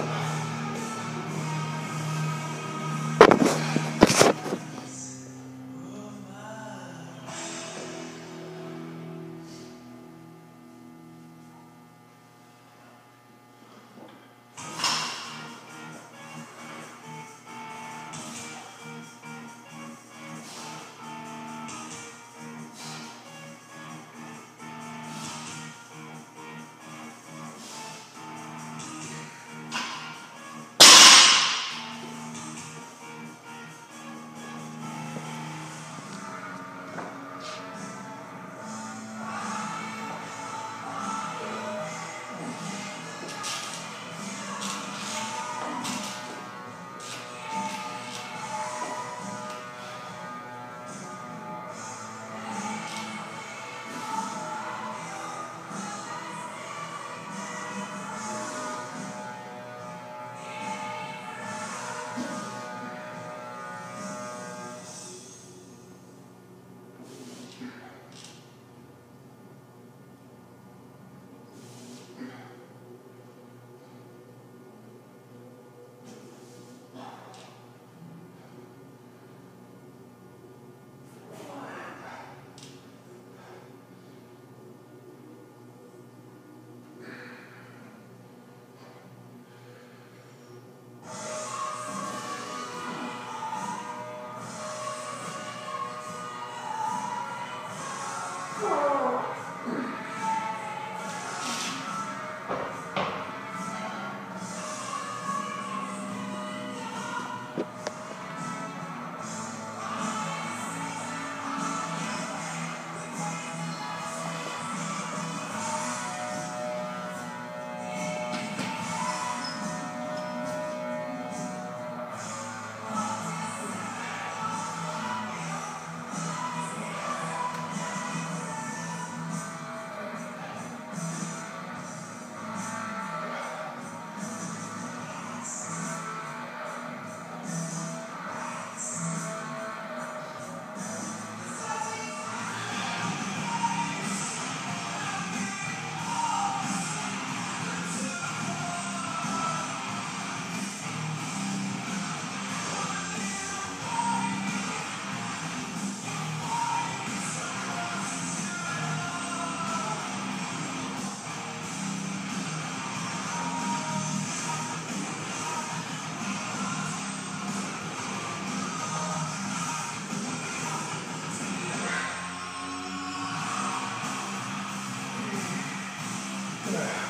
Come on. Yeah.